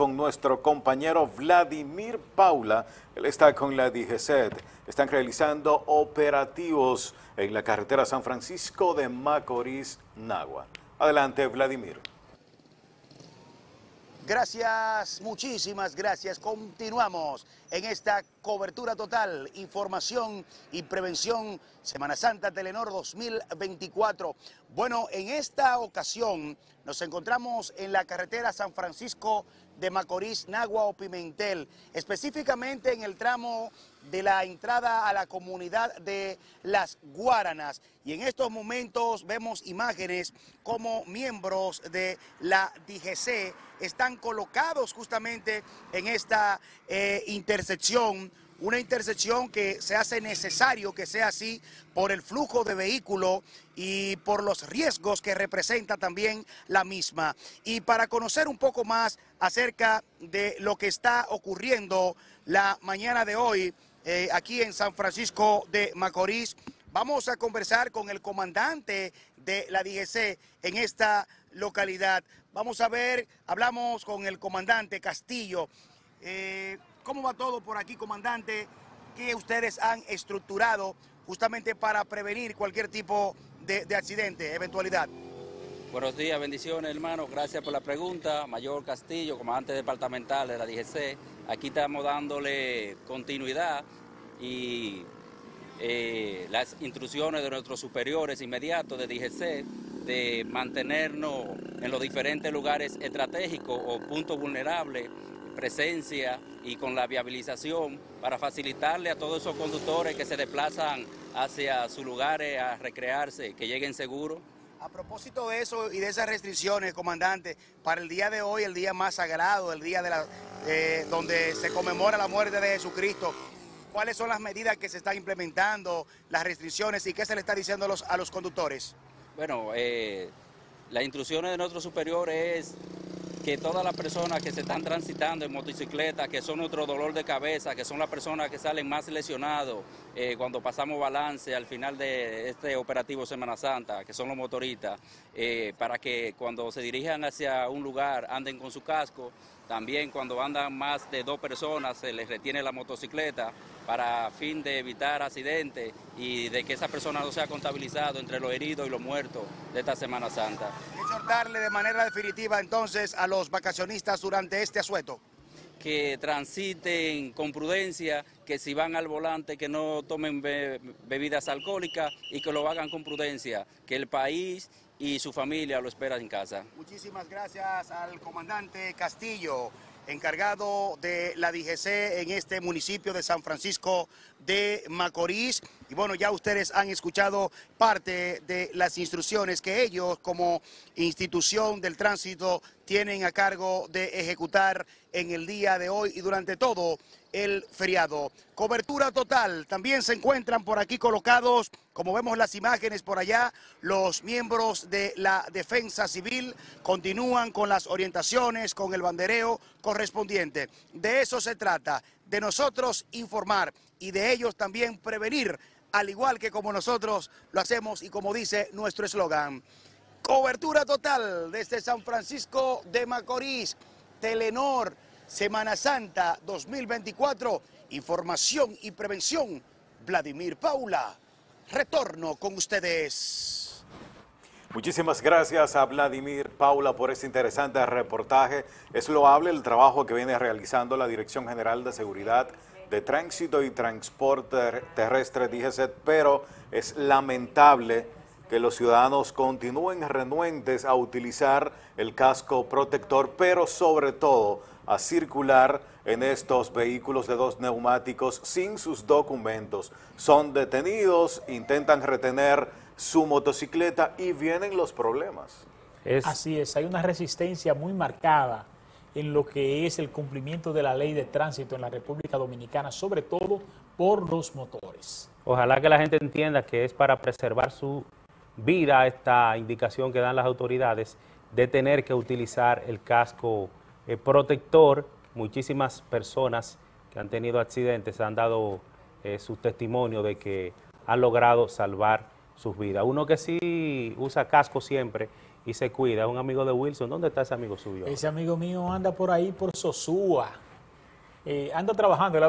con nuestro compañero Vladimir Paula. Él está con la DGCET. Están realizando operativos en la carretera San Francisco de Macorís, Nagua. Adelante, Vladimir. Gracias, muchísimas gracias. Continuamos en esta cobertura total, información y prevención Semana Santa Telenor 2024. Bueno, en esta ocasión nos encontramos en la carretera San Francisco de Macorís, Nagua o Pimentel, específicamente en el tramo de la entrada a la comunidad de Las Guaranas. Y en estos momentos vemos imágenes como miembros de la DGC están colocados justamente en esta eh, intersección una intersección que se hace necesario que sea así por el flujo de vehículos y por los riesgos que representa también la misma. Y para conocer un poco más acerca de lo que está ocurriendo la mañana de hoy eh, aquí en San Francisco de Macorís, vamos a conversar con el comandante de la DGC en esta localidad. Vamos a ver, hablamos con el comandante Castillo. Eh, ¿Cómo va todo por aquí, comandante? ¿Qué ustedes han estructurado justamente para prevenir cualquier tipo de, de accidente, eventualidad? Buenos días, bendiciones hermanos, gracias por la pregunta. Mayor Castillo, comandante departamental de la DGC. Aquí estamos dándole continuidad y eh, las instrucciones de nuestros superiores inmediatos de DGC de mantenernos en los diferentes lugares estratégicos o puntos vulnerables, presencia y con la viabilización para facilitarle a todos esos conductores que se desplazan hacia sus lugares a recrearse, que lleguen seguros. A propósito de eso y de esas restricciones, comandante, para el día de hoy, el día más sagrado, el día de la, eh, donde se conmemora la muerte de Jesucristo, ¿cuáles son las medidas que se están implementando, las restricciones y qué se le está diciendo a los, conductores? Bueno, eh, las instrucciones de nuestro superior es que todas las personas que se están transitando en motocicleta, que son nuestro dolor de cabeza, que son las personas que salen más lesionados eh, cuando pasamos balance al final de este operativo Semana Santa, que son los motoristas, eh, para que cuando se dirijan hacia un lugar anden con su casco, también cuando andan más de dos personas se les retiene la motocicleta para fin de evitar accidentes y de que esa persona no sea contabilizado entre los heridos y los muertos de esta Semana Santa. Exhortarle de manera definitiva entonces a los vacacionistas durante este asueto que transiten con prudencia, que si van al volante que no tomen bebidas alcohólicas y que lo hagan con prudencia, que el país y su familia lo esperan en casa. Muchísimas gracias al comandante Castillo encargado de la DGC en este municipio de San Francisco de Macorís. Y bueno, ya ustedes han escuchado parte de las instrucciones que ellos como institución del tránsito tienen a cargo de ejecutar en el día de hoy y durante todo el feriado. Cobertura total, también se encuentran por aquí colocados, como vemos las imágenes por allá, los miembros de la Defensa Civil continúan con las orientaciones, con el bandereo correspondiente. De eso se trata, de nosotros informar y de ellos también prevenir, al igual que como nosotros lo hacemos y como dice nuestro eslogan. Cobertura total desde San Francisco de Macorís, Telenor, Semana Santa 2024, información y prevención. Vladimir Paula, retorno con ustedes. Muchísimas gracias a Vladimir Paula por este interesante reportaje. Es loable el trabajo que viene realizando la Dirección General de Seguridad de Tránsito y Transporte Terrestre, DGCET, pero es lamentable que los ciudadanos continúen renuentes a utilizar el casco protector, pero sobre todo a circular en estos vehículos de dos neumáticos sin sus documentos. Son detenidos, intentan retener su motocicleta y vienen los problemas. Así es, hay una resistencia muy marcada en lo que es el cumplimiento de la ley de tránsito en la República Dominicana, sobre todo por los motores. Ojalá que la gente entienda que es para preservar su vida esta indicación que dan las autoridades de tener que utilizar el casco eh, protector. Muchísimas personas que han tenido accidentes han dado eh, su testimonio de que han logrado salvar sus vidas. Uno que sí usa casco siempre y se cuida. Un amigo de Wilson. ¿Dónde está ese amigo suyo? Ese amigo mío anda por ahí por Sosúa. Eh, anda trabajando, él a veces